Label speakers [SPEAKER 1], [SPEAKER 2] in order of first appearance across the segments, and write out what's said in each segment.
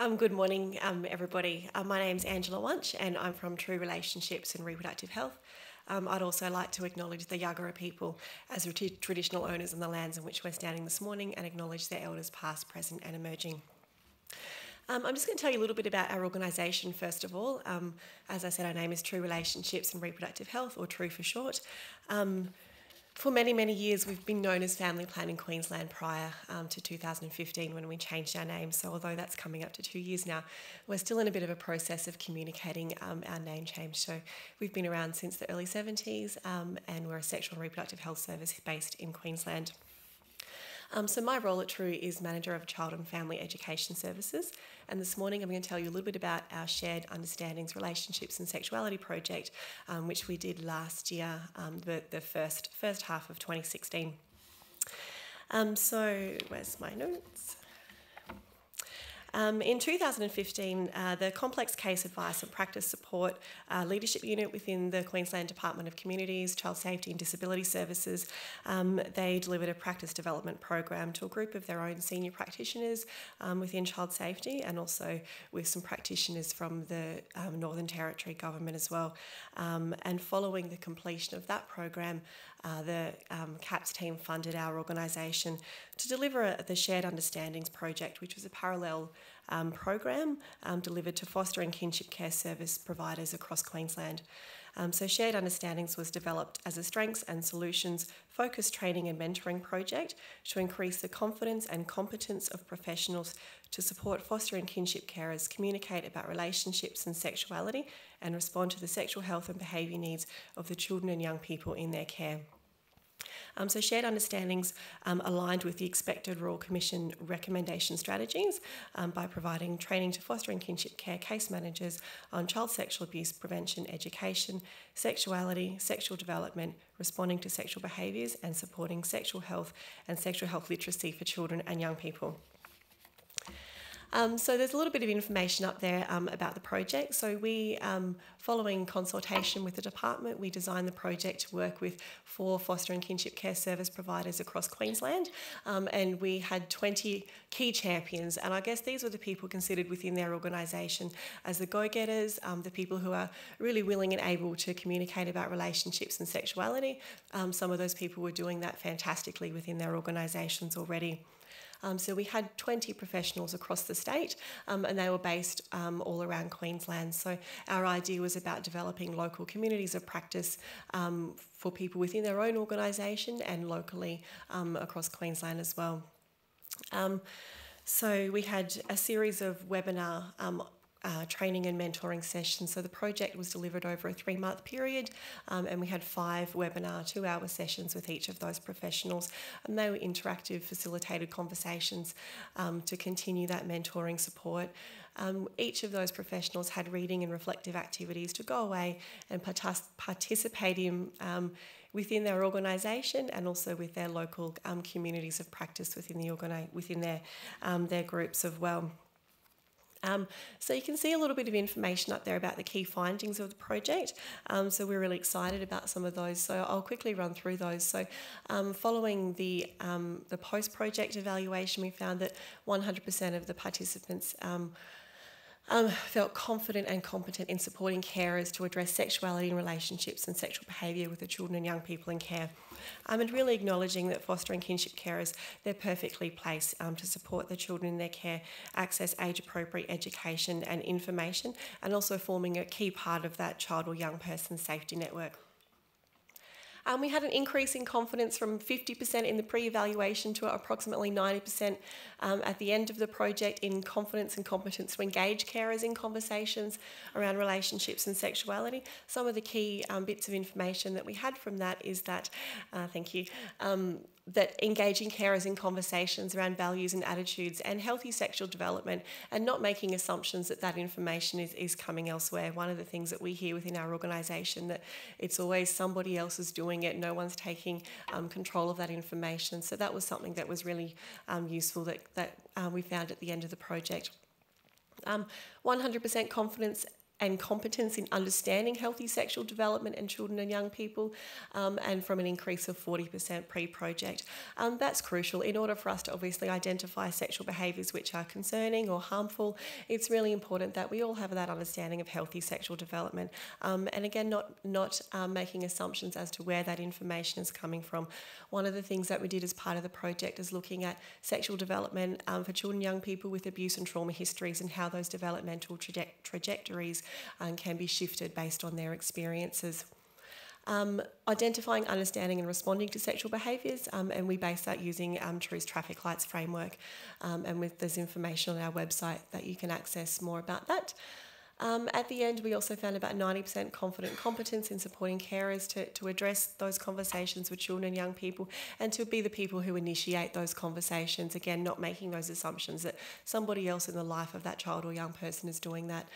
[SPEAKER 1] Um, good morning, um, everybody. Uh, my name's Angela Wunsch, and I'm from True Relationships and Reproductive Health. Um, I'd also like to acknowledge the Yagara people as traditional owners on the lands in which we're standing this morning and acknowledge their elders past, present, and emerging. Um, I'm just going to tell you a little bit about our organisation first of all. Um, as I said, our name is True Relationships and Reproductive Health, or TRUE for short. For many, many years, we've been known as Family Planning Queensland prior um, to 2015 when we changed our name. So, although that's coming up to two years now, we're still in a bit of a process of communicating um, our name change. So, we've been around since the early 70s um, and we're a sexual and reproductive health service based in Queensland. Um, so, my role at True is Manager of Child and Family Education Services. And this morning I'm going to tell you a little bit about our Shared Understandings, Relationships and Sexuality project, um, which we did last year, um, the, the first, first half of 2016. Um, so, where's my notes? Um, in 2015, uh, the Complex Case Advice and Practice Support uh, Leadership Unit within the Queensland Department of Communities, Child Safety and Disability Services, um, they delivered a practice development program to a group of their own senior practitioners um, within child safety and also with some practitioners from the um, Northern Territory government as well. Um, and following the completion of that program, uh, the um, CAPS team funded our organisation to deliver a, the Shared Understandings project, which was a parallel um, program um, delivered to foster and kinship care service providers across Queensland. Um, so, Shared Understandings was developed as a strengths and solutions focused training and mentoring project to increase the confidence and competence of professionals to support foster and kinship carers communicate about relationships and sexuality and respond to the sexual health and behaviour needs of the children and young people in their care. Um, so, shared understandings um, aligned with the expected Royal Commission recommendation strategies um, by providing training to fostering kinship care case managers on child sexual abuse prevention, education, sexuality, sexual development, responding to sexual behaviours, and supporting sexual health and sexual health literacy for children and young people. Um, so there's a little bit of information up there um, about the project. So we, um, following consultation with the department, we designed the project to work with four foster and kinship care service providers across Queensland, um, and we had 20 key champions. And I guess these were the people considered within their organisation as the go-getters, um, the people who are really willing and able to communicate about relationships and sexuality. Some of those people were doing that fantastically within their organisations already. Um, so we had 20 professionals across the state um, and they were based um, all around Queensland. So our idea was about developing local communities of practice um, for people within their own organisation and locally um, across Queensland as well. So we had a series of webinar uh, training and mentoring sessions. So the project was delivered over a three month period, um, and we had five webinar two hour sessions with each of those professionals. And they were interactive, facilitated conversations um, to continue that mentoring support. Um, each of those professionals had reading and reflective activities to go away and partic- participate in um, within their organisation and also with their local um, communities of practice within the organi- within their um, their groups as well. Um, so you can see a little bit of information up there about the key findings of the project. Um, so we're really excited about some of those. So I'll quickly run through those. So um, following the um, the post project evaluation, we found that 100% of the participants um, felt confident and competent in supporting carers to address sexuality and relationships and sexual behaviour with the children and young people in care. Um, and really acknowledging that foster and kinship carers, they're perfectly placed um, to support the children in their care, access age appropriate education and information, and also forming a key part of that child or young person's safety network. Um, we had an increase in confidence from 50% in the pre evaluation to approximately 90% um, at the end of the project in confidence and competence to engage carers in conversations around relationships and sexuality. Some of the key um, bits of information that we had from that is that, uh, thank you, um, that engaging carers in conversations around values and attitudes and healthy sexual development and not making assumptions that that information is, is coming elsewhere. One of the things that we hear within our organisation that it's always somebody else is doing it, no one's taking um, control of that information. So that was something that was really um, useful that, that uh, we found at the end of the project. Um, 100% confidence and competence in understanding healthy sexual development in children and young people, um, and from an increase of 40% pre project. Um, that's crucial in order for us to obviously identify sexual behaviours which are concerning or harmful. It's really important that we all have that understanding of healthy sexual development, um, and again, not not um, making assumptions as to where that information is coming from. One of the things that we did as part of the project is looking at sexual development um, for children and young people with abuse and trauma histories and how those developmental traje- trajectories um, can be shifted based on their experiences. Um, identifying, understanding, and responding to sexual behaviours, um, and we base that using um, TRUE's traffic lights framework. Um, and with there's information on our website that you can access more about that. Um, at the end, we also found about 90% confident competence in supporting carers to, to address those conversations with children and young people and to be the people who initiate those conversations. Again, not making those assumptions that somebody else in the life of that child or young person is doing that.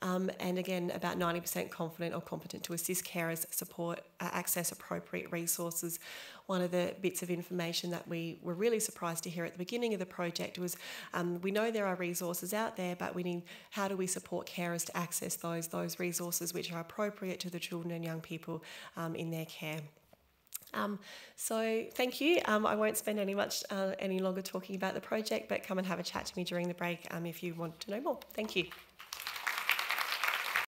[SPEAKER 1] Um, and again, about 90% confident or competent to assist carers, support, uh, access appropriate resources. One of the bits of information that we were really surprised to hear at the beginning of the project was um, we know there are resources out there, but we need how do we support carers to access those those resources which are appropriate to the children and young people um, in their care. Um, so thank you. Um, I won't spend any much uh, any longer talking about the project, but come and have a chat to me during the break um, if you want to know more. Thank you.